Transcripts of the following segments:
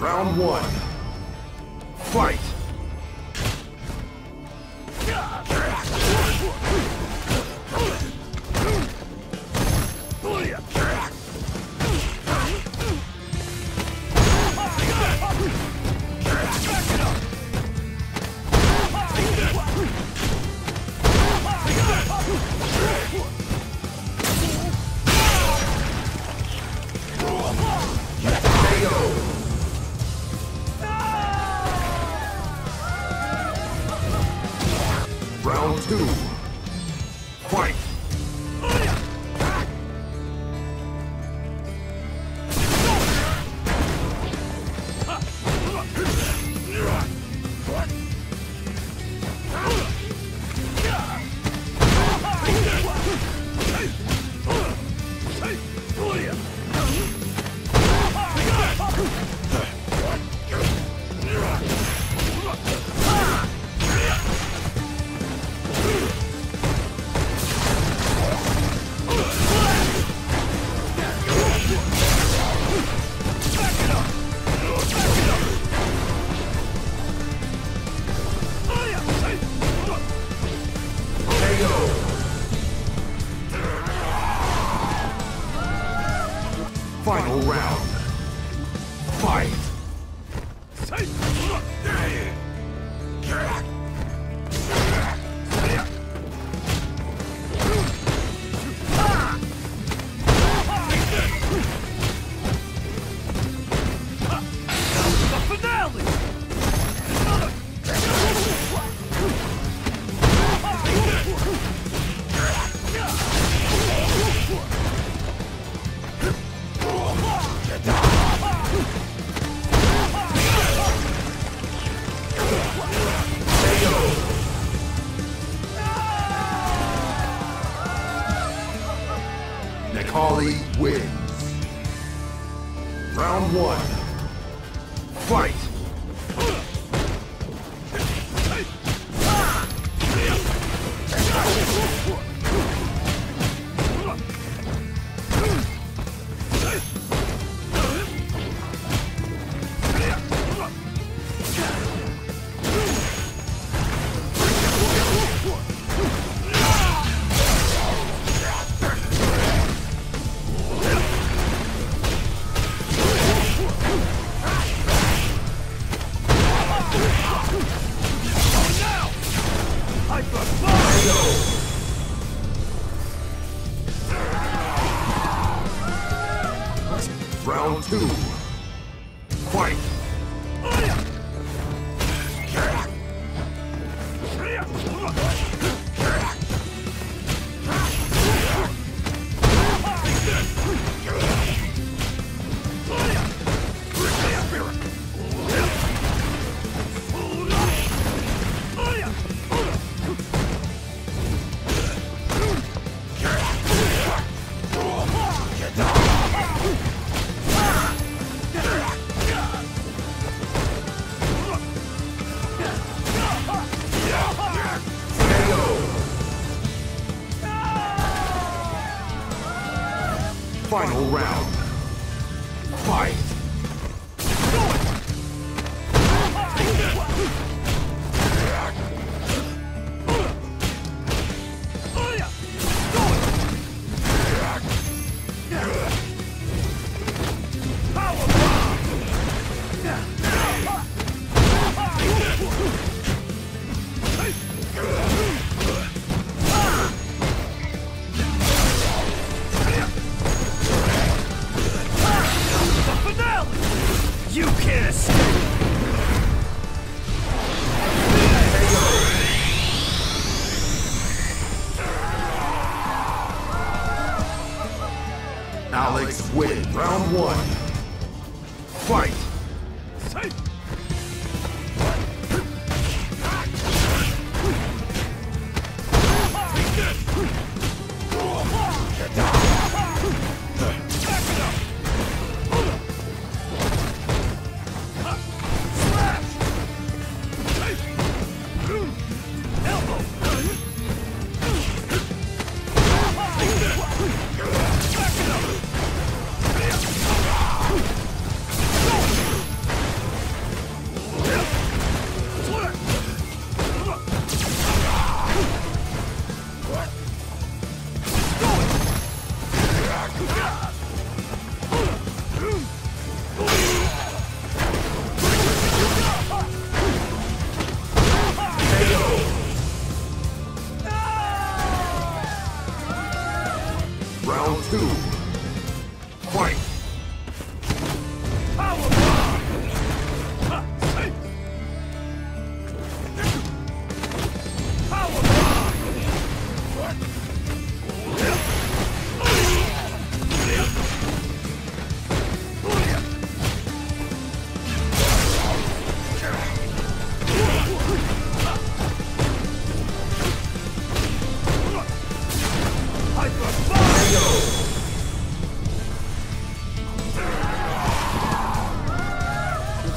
Round one. Fight! Two. Round one. Fight! Round two. Final round. Fight! You can't escape! Alex wins. Round one. Fight!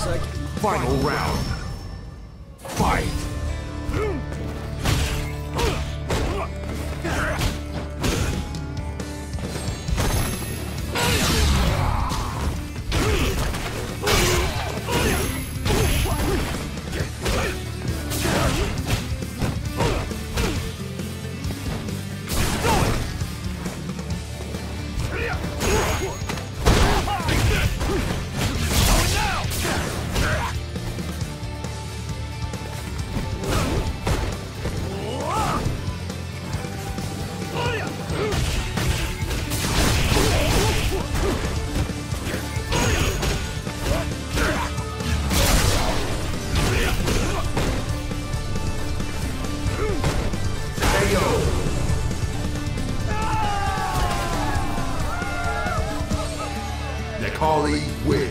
Final round. Hollywood.